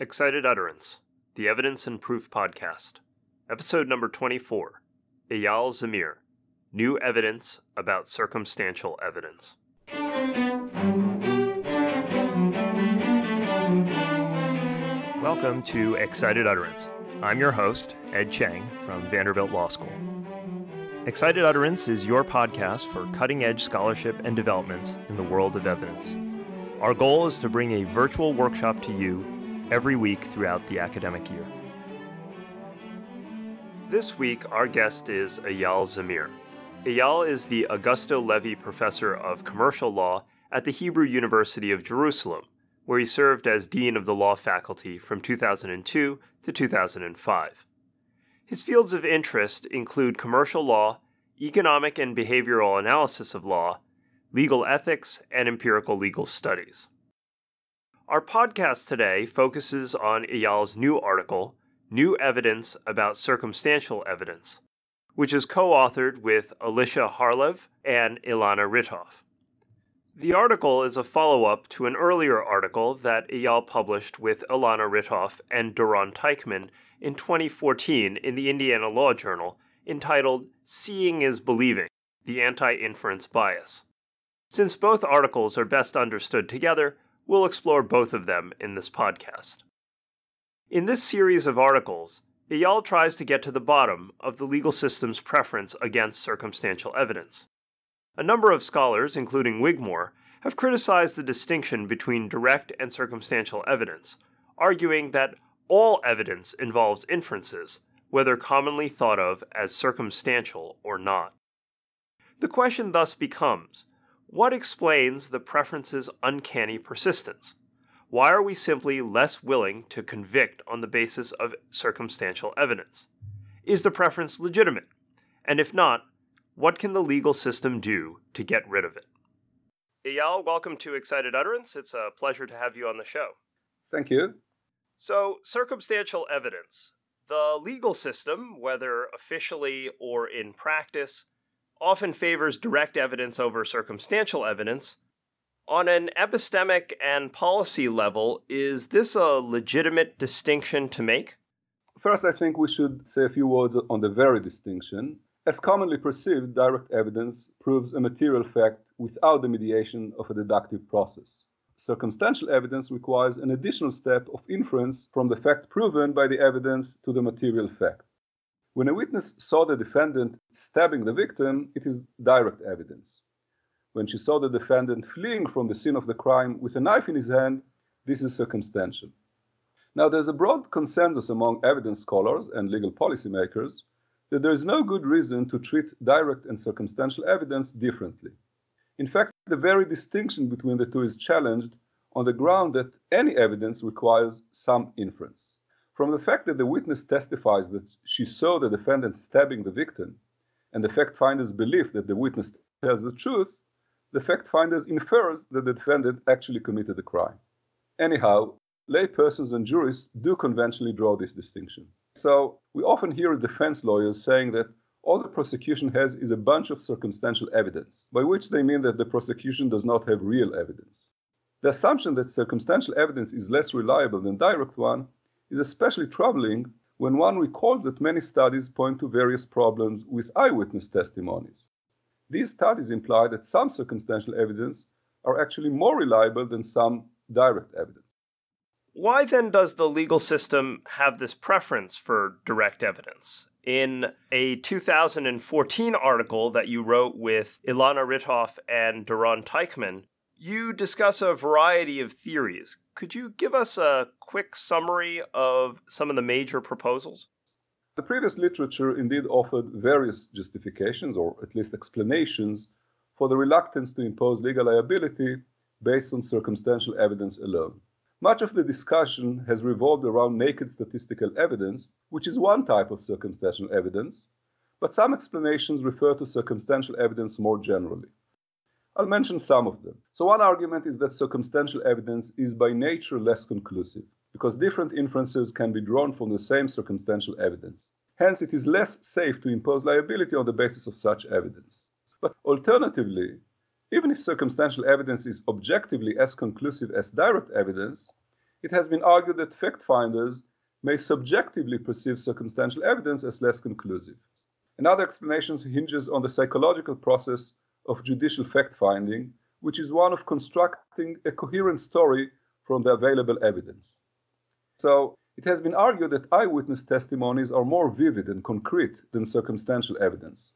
Excited Utterance, the Evidence and Proof Podcast, Episode number 24 Eyal Zamir New Evidence About Circumstantial Evidence. Welcome to Excited Utterance. I'm your host, Ed Cheng from Vanderbilt Law School. Excited Utterance is your podcast for cutting edge scholarship and developments in the world of evidence. Our goal is to bring a virtual workshop to you every week throughout the academic year. This week, our guest is Eyal Zamir. Eyal is the Augusto Levi Professor of Commercial Law at the Hebrew University of Jerusalem, where he served as Dean of the Law Faculty from 2002 to 2005. His fields of interest include commercial law, economic and behavioral analysis of law, legal ethics, and empirical legal studies. Our podcast today focuses on Eyal's new article, New Evidence About Circumstantial Evidence, which is co authored with Elisha Harlev and Ilana Ritov. The article is a follow up to an earlier article that Eyal published with Ilana Ritov and Doron Teichman in 2014 in the Indiana Law Journal entitled Seeing is Believing The Anti Inference Bias. Since both articles are best understood together, We'll explore both of them in this podcast. In this series of articles, Eyal tries to get to the bottom of the legal system's preference against circumstantial evidence. A number of scholars, including Wigmore, have criticized the distinction between direct and circumstantial evidence, arguing that all evidence involves inferences, whether commonly thought of as circumstantial or not. The question thus becomes what explains the preference's uncanny persistence? Why are we simply less willing to convict on the basis of circumstantial evidence? Is the preference legitimate? And if not, what can the legal system do to get rid of it? Eyal, welcome to Excited Utterance. It's a pleasure to have you on the show. Thank you. So, circumstantial evidence. The legal system, whether officially or in practice, often favors direct evidence over circumstantial evidence. On an epistemic and policy level, is this a legitimate distinction to make? First, I think we should say a few words on the very distinction. As commonly perceived, direct evidence proves a material fact without the mediation of a deductive process. Circumstantial evidence requires an additional step of inference from the fact proven by the evidence to the material fact. When a witness saw the defendant stabbing the victim, it is direct evidence. When she saw the defendant fleeing from the scene of the crime with a knife in his hand, this is circumstantial. Now, there's a broad consensus among evidence scholars and legal policymakers that there is no good reason to treat direct and circumstantial evidence differently. In fact, the very distinction between the two is challenged on the ground that any evidence requires some inference. From the fact that the witness testifies that she saw the defendant stabbing the victim, and the fact finder's belief that the witness tells the truth, the fact finders infers that the defendant actually committed the crime. Anyhow, lay persons and jurists do conventionally draw this distinction. So we often hear defense lawyers saying that all the prosecution has is a bunch of circumstantial evidence, by which they mean that the prosecution does not have real evidence. The assumption that circumstantial evidence is less reliable than direct one is especially troubling when one recalls that many studies point to various problems with eyewitness testimonies. These studies imply that some circumstantial evidence are actually more reliable than some direct evidence. Why then does the legal system have this preference for direct evidence? In a 2014 article that you wrote with Ilana Ritov and Doron Teichman, you discuss a variety of theories. Could you give us a quick summary of some of the major proposals? The previous literature indeed offered various justifications, or at least explanations, for the reluctance to impose legal liability based on circumstantial evidence alone. Much of the discussion has revolved around naked statistical evidence, which is one type of circumstantial evidence, but some explanations refer to circumstantial evidence more generally. I'll mention some of them. So, one argument is that circumstantial evidence is by nature less conclusive, because different inferences can be drawn from the same circumstantial evidence. Hence, it is less safe to impose liability on the basis of such evidence. But alternatively, even if circumstantial evidence is objectively as conclusive as direct evidence, it has been argued that fact finders may subjectively perceive circumstantial evidence as less conclusive. Another explanation hinges on the psychological process of judicial fact finding, which is one of constructing a coherent story from the available evidence. So, it has been argued that eyewitness testimonies are more vivid and concrete than circumstantial evidence.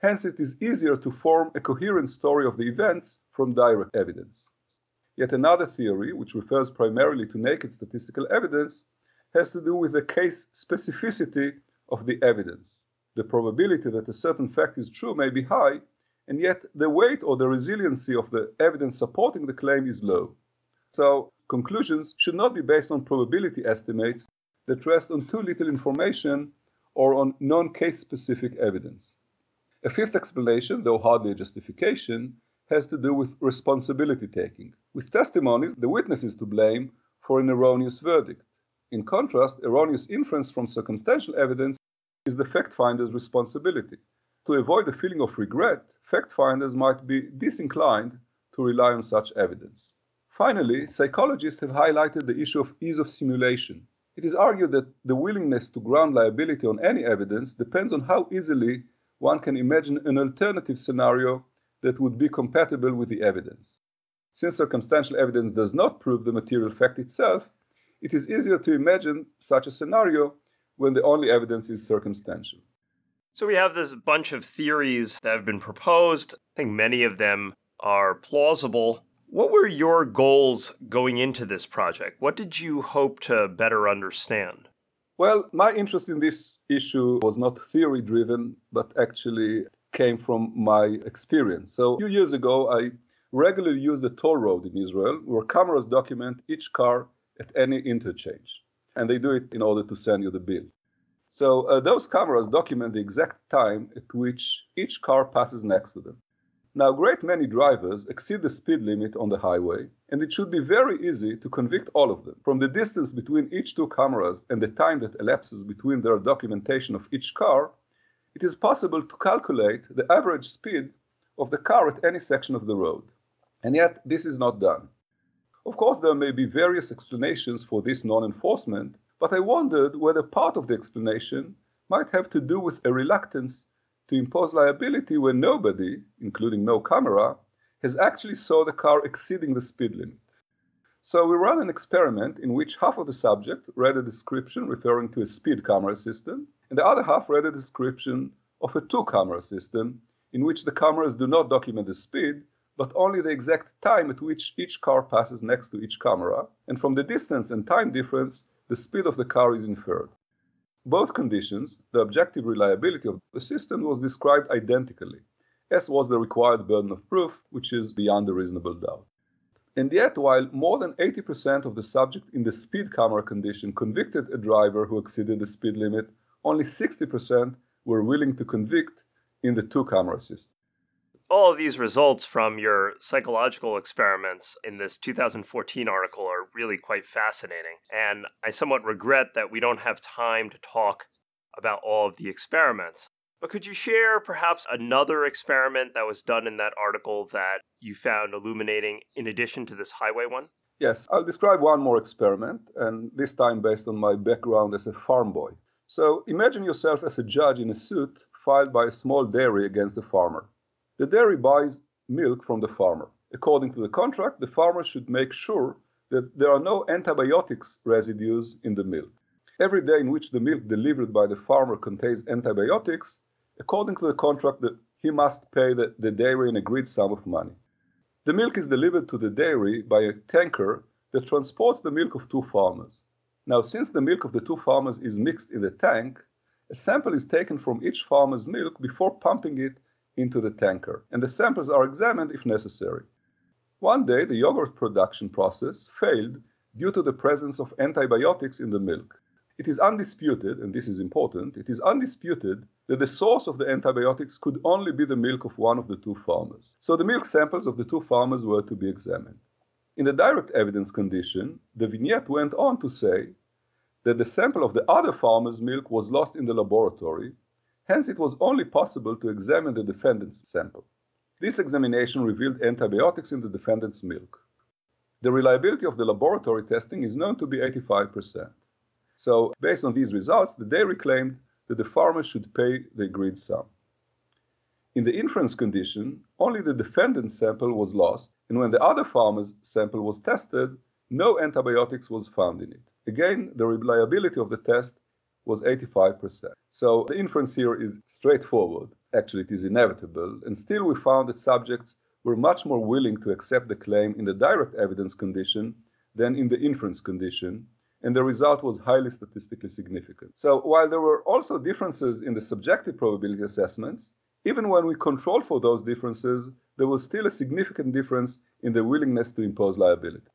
Hence, it is easier to form a coherent story of the events from direct evidence. Yet another theory, which refers primarily to naked statistical evidence, has to do with the case specificity of the evidence. The probability that a certain fact is true may be high, and yet the weight or the resiliency of the evidence supporting the claim is low. So, conclusions should not be based on probability estimates that rest on too little information or on non case specific evidence. A fifth explanation, though hardly a justification, has to do with responsibility taking. With testimonies, the witness is to blame for an erroneous verdict. In contrast, erroneous inference from circumstantial evidence is the fact finder's responsibility. To avoid the feeling of regret, fact finders might be disinclined to rely on such evidence. Finally, psychologists have highlighted the issue of ease of simulation. It is argued that the willingness to ground liability on any evidence depends on how easily one can imagine an alternative scenario that would be compatible with the evidence. Since circumstantial evidence does not prove the material fact itself, it is easier to imagine such a scenario when the only evidence is circumstantial. So we have this bunch of theories that have been proposed. I think many of them are plausible. What were your goals going into this project? What did you hope to better understand? Well, my interest in this issue was not theory driven, but actually came from my experience. So, a few years ago, I regularly used the toll road in Israel where cameras document each car at any interchange. And they do it in order to send you the bill. So, uh, those cameras document the exact time at which each car passes next to them. Now, a great many drivers exceed the speed limit on the highway, and it should be very easy to convict all of them. From the distance between each two cameras and the time that elapses between their documentation of each car, it is possible to calculate the average speed of the car at any section of the road. And yet, this is not done. Of course, there may be various explanations for this non enforcement, but I wondered whether part of the explanation might have to do with a reluctance to impose liability when nobody, including no camera, has actually saw the car exceeding the speed limit. So we ran an experiment in which half of the subject read a description referring to a speed camera system, and the other half read a description of a two-camera system in which the cameras do not document the speed, but only the exact time at which each car passes next to each camera, and from the distance and time difference, the speed of the car is inferred both conditions, the objective reliability of the system was described identically, as was the required burden of proof, which is beyond a reasonable doubt. And yet, while more than 80% of the subject in the speed camera condition convicted a driver who exceeded the speed limit, only 60% were willing to convict in the two camera system all of these results from your psychological experiments in this 2014 article are really quite fascinating. And I somewhat regret that we don't have time to talk about all of the experiments. But could you share perhaps another experiment that was done in that article that you found illuminating in addition to this highway one? Yes, I'll describe one more experiment, and this time based on my background as a farm boy. So imagine yourself as a judge in a suit filed by a small dairy against a farmer. The dairy buys milk from the farmer. According to the contract, the farmer should make sure that there are no antibiotics residues in the milk. Every day in which the milk delivered by the farmer contains antibiotics, according to the contract, the, he must pay the, the dairy an agreed sum of money. The milk is delivered to the dairy by a tanker that transports the milk of two farmers. Now, since the milk of the two farmers is mixed in the tank, a sample is taken from each farmer's milk before pumping it into the tanker, and the samples are examined if necessary. One day, the yogurt production process failed due to the presence of antibiotics in the milk. It is undisputed, and this is important, it is undisputed that the source of the antibiotics could only be the milk of one of the two farmers. So the milk samples of the two farmers were to be examined. In the direct evidence condition, the vignette went on to say that the sample of the other farmer's milk was lost in the laboratory Hence, it was only possible to examine the defendant's sample. This examination revealed antibiotics in the defendant's milk. the reliability of the laboratory testing is known to be 85%. So, based on these results, the dairy claimed that the farmer should pay the agreed sum. In the inference condition, only the defendant's sample was lost, and when the other farmer's sample was tested, no antibiotics was found in it. Again, the reliability of the test was 85%. So the inference here is straightforward. Actually, it is inevitable. And still, we found that subjects were much more willing to accept the claim in the direct evidence condition than in the inference condition. And the result was highly statistically significant. So, while there were also differences in the subjective probability assessments, even when we controlled for those differences, there was still a significant difference in the willingness to impose liability.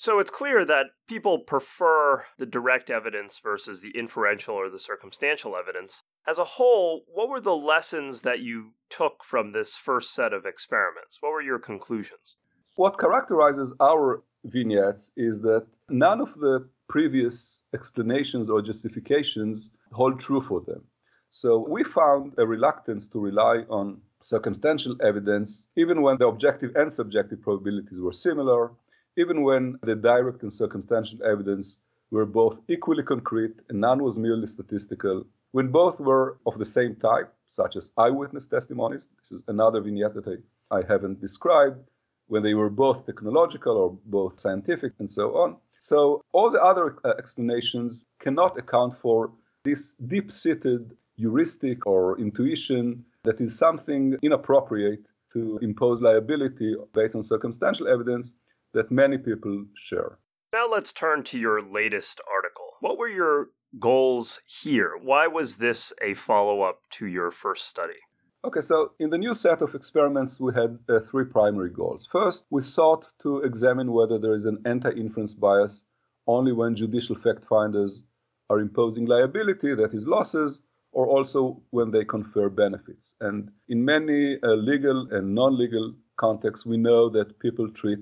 So it's clear that people prefer the direct evidence versus the inferential or the circumstantial evidence. As a whole, what were the lessons that you took from this first set of experiments? What were your conclusions? What characterizes our vignettes is that none of the previous explanations or justifications hold true for them. So we found a reluctance to rely on circumstantial evidence, even when the objective and subjective probabilities were similar, even when the direct and circumstantial evidence were both equally concrete and none was merely statistical, when both were of the same type, such as eyewitness testimonies, this is another vignette that I, I haven't described, when they were both technological or both scientific and so on. So all the other uh, explanations cannot account for this deep-seated heuristic or intuition that is something inappropriate to impose liability based on circumstantial evidence that many people share. Now let's turn to your latest article. What were your goals here? Why was this a follow up to your first study? Okay, so in the new set of experiments, we had uh, three primary goals. First, we sought to examine whether there is an anti inference bias only when judicial fact finders are imposing liability, that is, losses, or also when they confer benefits. And in many uh, legal and non legal contexts, we know that people treat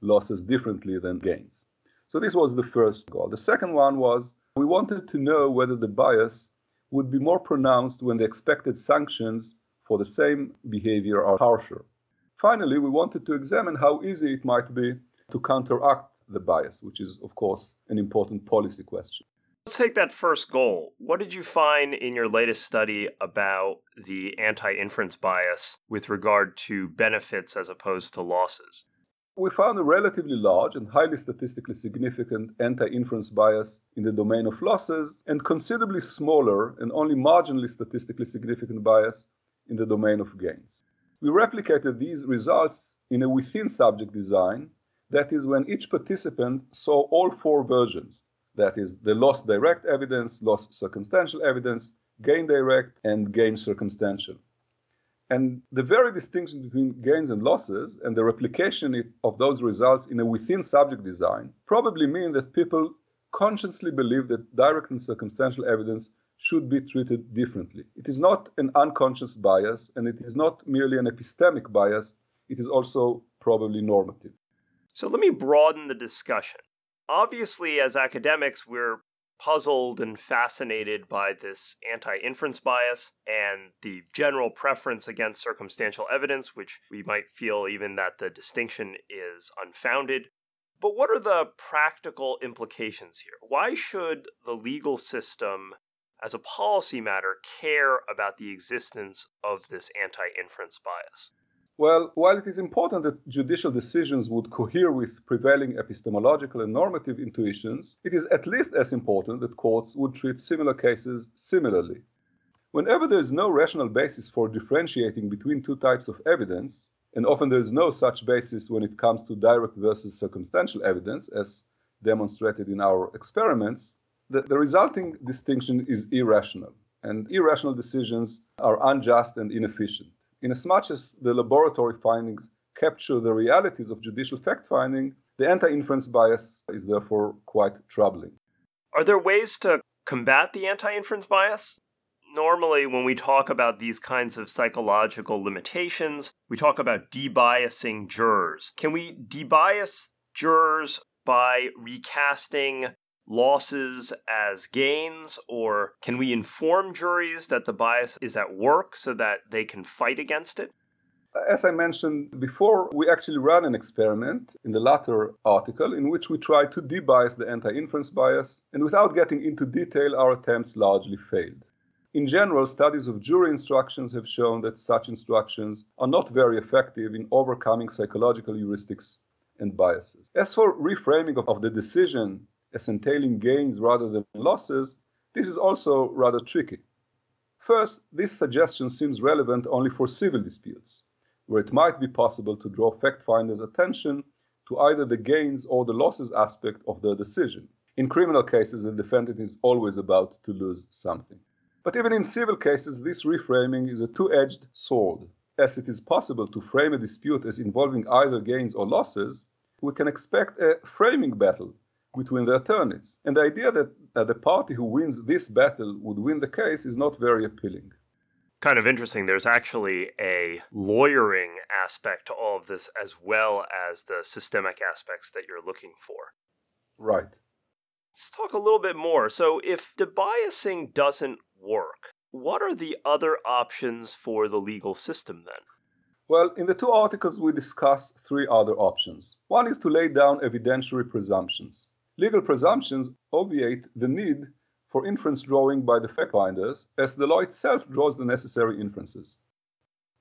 losses differently than gains. So this was the first goal. The second one was we wanted to know whether the bias would be more pronounced when the expected sanctions for the same behavior are harsher. Finally, we wanted to examine how easy it might be to counteract the bias, which is, of course, an important policy question. Let's take that first goal. What did you find in your latest study about the anti inference bias with regard to benefits as opposed to losses? We found a relatively large and highly statistically significant anti-inference bias in the domain of losses and considerably smaller and only marginally statistically significant bias in the domain of gains. We replicated these results in a within subject design, that is, when each participant saw all four versions, that is, the loss direct evidence, loss circumstantial evidence, gain direct, and gain circumstantial. And the very distinction between gains and losses and the replication of those results in a within subject design probably mean that people consciously believe that direct and circumstantial evidence should be treated differently. It is not an unconscious bias, and it is not merely an epistemic bias, it is also probably normative. So let me broaden the discussion. Obviously, as academics, we're puzzled and fascinated by this anti inference bias and the general preference against circumstantial evidence, which we might feel even that the distinction is unfounded. But what are the practical implications here? Why should the legal system, as a policy matter, care about the existence of this anti inference bias? Well, while it is important that judicial decisions would cohere with prevailing epistemological and normative intuitions, it is at least as important that courts would treat similar cases similarly. Whenever there is no rational basis for differentiating between two types of evidence, and often there is no such basis when it comes to direct versus circumstantial evidence, as demonstrated in our experiments, the, the resulting distinction is irrational, and irrational decisions are unjust and inefficient. Inasmuch as the laboratory findings capture the realities of judicial fact finding, the anti inference bias is therefore quite troubling. Are there ways to combat the anti inference bias? Normally, when we talk about these kinds of psychological limitations, we talk about debiasing jurors. Can we debias jurors by recasting losses as gains, or can we inform juries that the bias is at work so that they can fight against it? As I mentioned before, we actually ran an experiment in the latter article in which we tried to debias the anti inference bias, and without getting into detail, our attempts largely failed. In general, studies of jury instructions have shown that such instructions are not very effective in overcoming psychological heuristics and biases. As for reframing of, of the decision as entailing gains rather than losses, this is also rather tricky. First, this suggestion seems relevant only for civil disputes, where it might be possible to draw fact finders' attention to either the gains or the losses aspect of the decision. In criminal cases, the defendant is always about to lose something. But even in civil cases, this reframing is a two edged sword. As it is possible to frame a dispute as involving either gains or losses, we can expect a framing battle between the attorneys. And the idea that uh, the party who wins this battle would win the case is not very appealing. Kind of interesting. There's actually a lawyering aspect to all of this as well as the systemic aspects that you're looking for. Right. Let's talk a little bit more. So, if debiasing doesn't work, what are the other options for the legal system then? Well, in the two articles, we discuss three other options. One is to lay down evidentiary presumptions. Legal presumptions obviate the need for inference drawing by the fact finders, as the law itself draws the necessary inferences.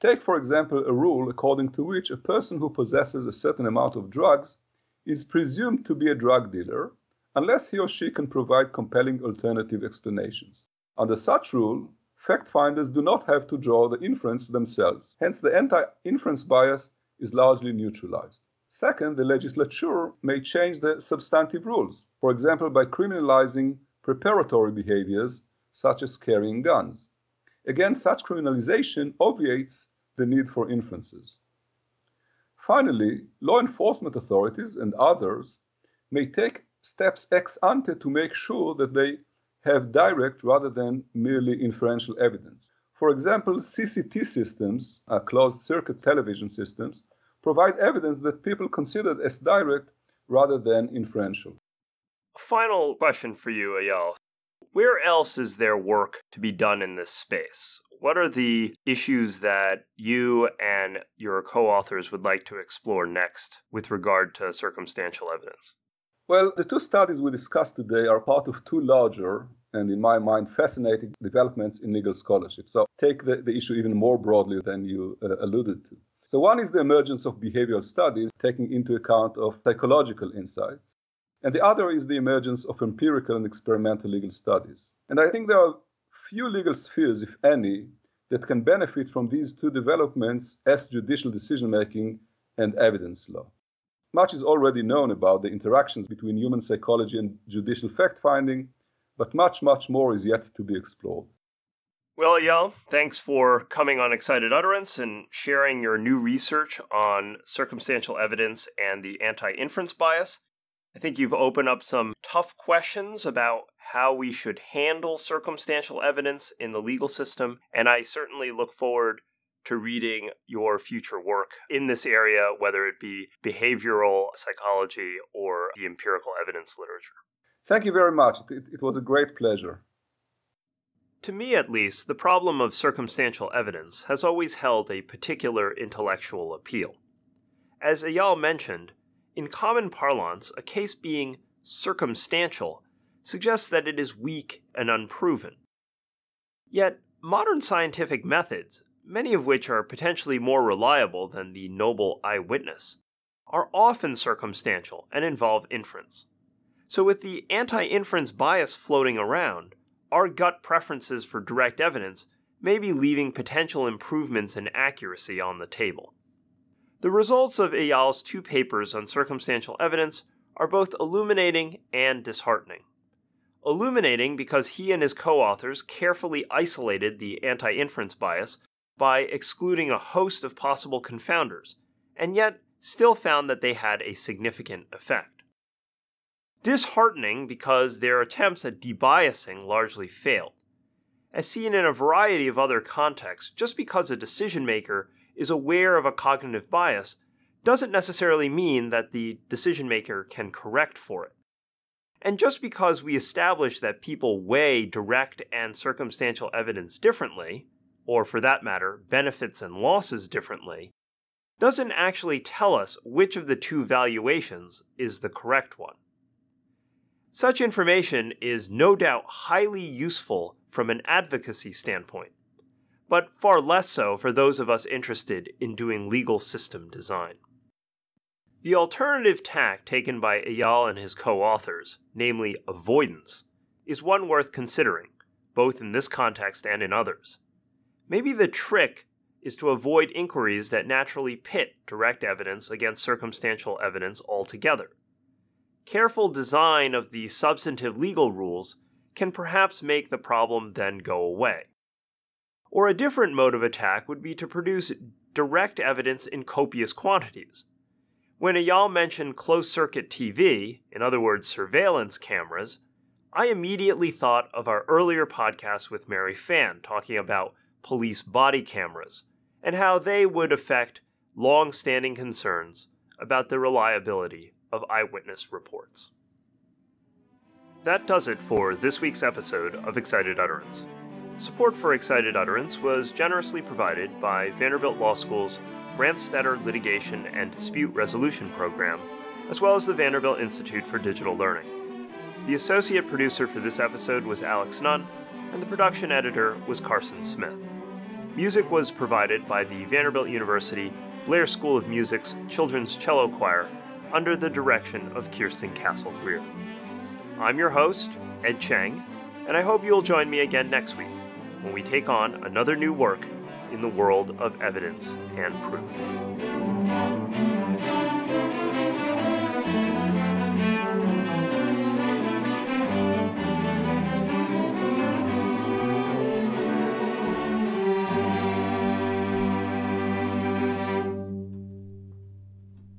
Take, for example, a rule according to which a person who possesses a certain amount of drugs is presumed to be a drug dealer unless he or she can provide compelling alternative explanations. Under such rule, fact finders do not have to draw the inference themselves. Hence, the anti inference bias is largely neutralized. Second, the legislature may change the substantive rules, for example, by criminalizing preparatory behaviors such as carrying guns. Again, such criminalization obviates the need for inferences. Finally, law enforcement authorities and others may take steps ex ante to make sure that they have direct rather than merely inferential evidence. For example, CCT systems, uh, closed circuit television systems, provide evidence that people considered as direct rather than inferential. Final question for you, Eyal. Where else is there work to be done in this space? What are the issues that you and your co authors would like to explore next with regard to circumstantial evidence? Well, the two studies we discussed today are part of two larger and, in my mind, fascinating developments in legal scholarship. So take the, the issue even more broadly than you uh, alluded to. So one is the emergence of behavioral studies taking into account of psychological insights. And the other is the emergence of empirical and experimental legal studies. And I think there are few legal spheres, if any, that can benefit from these two developments as judicial decision making and evidence law. Much is already known about the interactions between human psychology and judicial fact finding, but much, much more is yet to be explored. Well, Eyal, thanks for coming on Excited Utterance and sharing your new research on circumstantial evidence and the anti inference bias. I think you've opened up some tough questions about how we should handle circumstantial evidence in the legal system, and I certainly look forward to reading your future work in this area, whether it be behavioral psychology or the empirical evidence literature. Thank you very much. It, it was a great pleasure. To me, at least, the problem of circumstantial evidence has always held a particular intellectual appeal. As Eyal mentioned, in common parlance, a case being circumstantial suggests that it is weak and unproven. Yet, modern scientific methods, many of which are potentially more reliable than the noble eyewitness, are often circumstantial and involve inference. So, with the anti inference bias floating around, our gut preferences for direct evidence may be leaving potential improvements in accuracy on the table. The results of Eyal's two papers on circumstantial evidence are both illuminating and disheartening. Illuminating because he and his co authors carefully isolated the anti inference bias by excluding a host of possible confounders, and yet still found that they had a significant effect disheartening because their attempts at debiasing largely failed. As seen in a variety of other contexts, just because a decision maker is aware of a cognitive bias doesn't necessarily mean that the decision maker can correct for it. And just because we establish that people weigh direct and circumstantial evidence differently, or for that matter, benefits and losses differently, doesn't actually tell us which of the two valuations is the correct one. Such information is no doubt highly useful from an advocacy standpoint, but far less so for those of us interested in doing legal system design. The alternative tack taken by Eyal and his co authors, namely avoidance, is one worth considering, both in this context and in others. Maybe the trick is to avoid inquiries that naturally pit direct evidence against circumstantial evidence altogether. Careful design of the substantive legal rules can perhaps make the problem then go away. Or a different mode of attack would be to produce direct evidence in copious quantities. When Eyal mentioned closed circuit TV, in other words, surveillance cameras, I immediately thought of our earlier podcast with Mary Fan talking about police body cameras and how they would affect long standing concerns about the reliability of eyewitness reports. That does it for this week's episode of Excited Utterance. Support for Excited Utterance was generously provided by Vanderbilt Law School's Branstetter Litigation and Dispute Resolution Program, as well as the Vanderbilt Institute for Digital Learning. The associate producer for this episode was Alex Nunn, and the production editor was Carson Smith. Music was provided by the Vanderbilt University Blair School of Music's Children's Cello Choir under the direction of Kirsten Castle Greer. I'm your host, Ed Cheng, and I hope you'll join me again next week when we take on another new work in the world of evidence and proof.